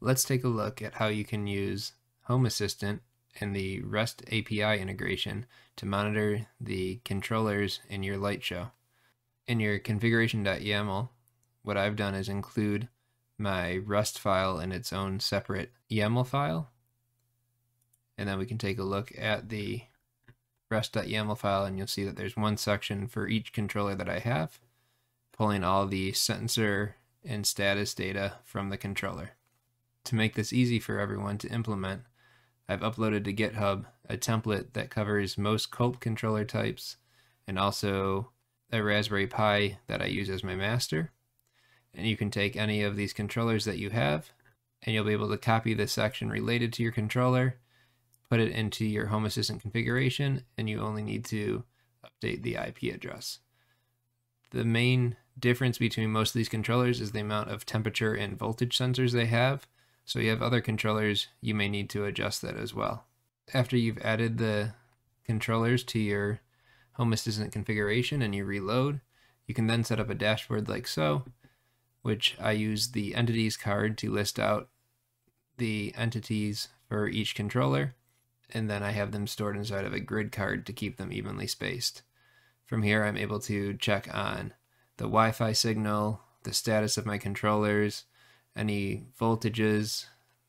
Let's take a look at how you can use Home Assistant and the REST API integration to monitor the controllers in your light show. In your configuration.yaml, what I've done is include my REST file in its own separate YAML file. And then we can take a look at the rest.yaml file and you'll see that there's one section for each controller that I have, pulling all the sensor and status data from the controller. To make this easy for everyone to implement, I've uploaded to GitHub a template that covers most Kulp controller types and also a Raspberry Pi that I use as my master. And you can take any of these controllers that you have and you'll be able to copy the section related to your controller, put it into your Home Assistant configuration, and you only need to update the IP address. The main difference between most of these controllers is the amount of temperature and voltage sensors they have, so you have other controllers, you may need to adjust that as well. After you've added the controllers to your Home Assistant configuration and you reload, you can then set up a dashboard like so, which I use the entities card to list out the entities for each controller, and then I have them stored inside of a grid card to keep them evenly spaced. From here, I'm able to check on the Wi-Fi signal, the status of my controllers, any voltages,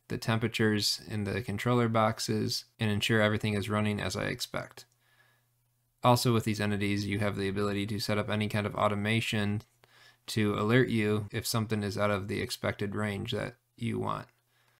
the temperatures in the controller boxes, and ensure everything is running as I expect. Also with these entities, you have the ability to set up any kind of automation to alert you if something is out of the expected range that you want.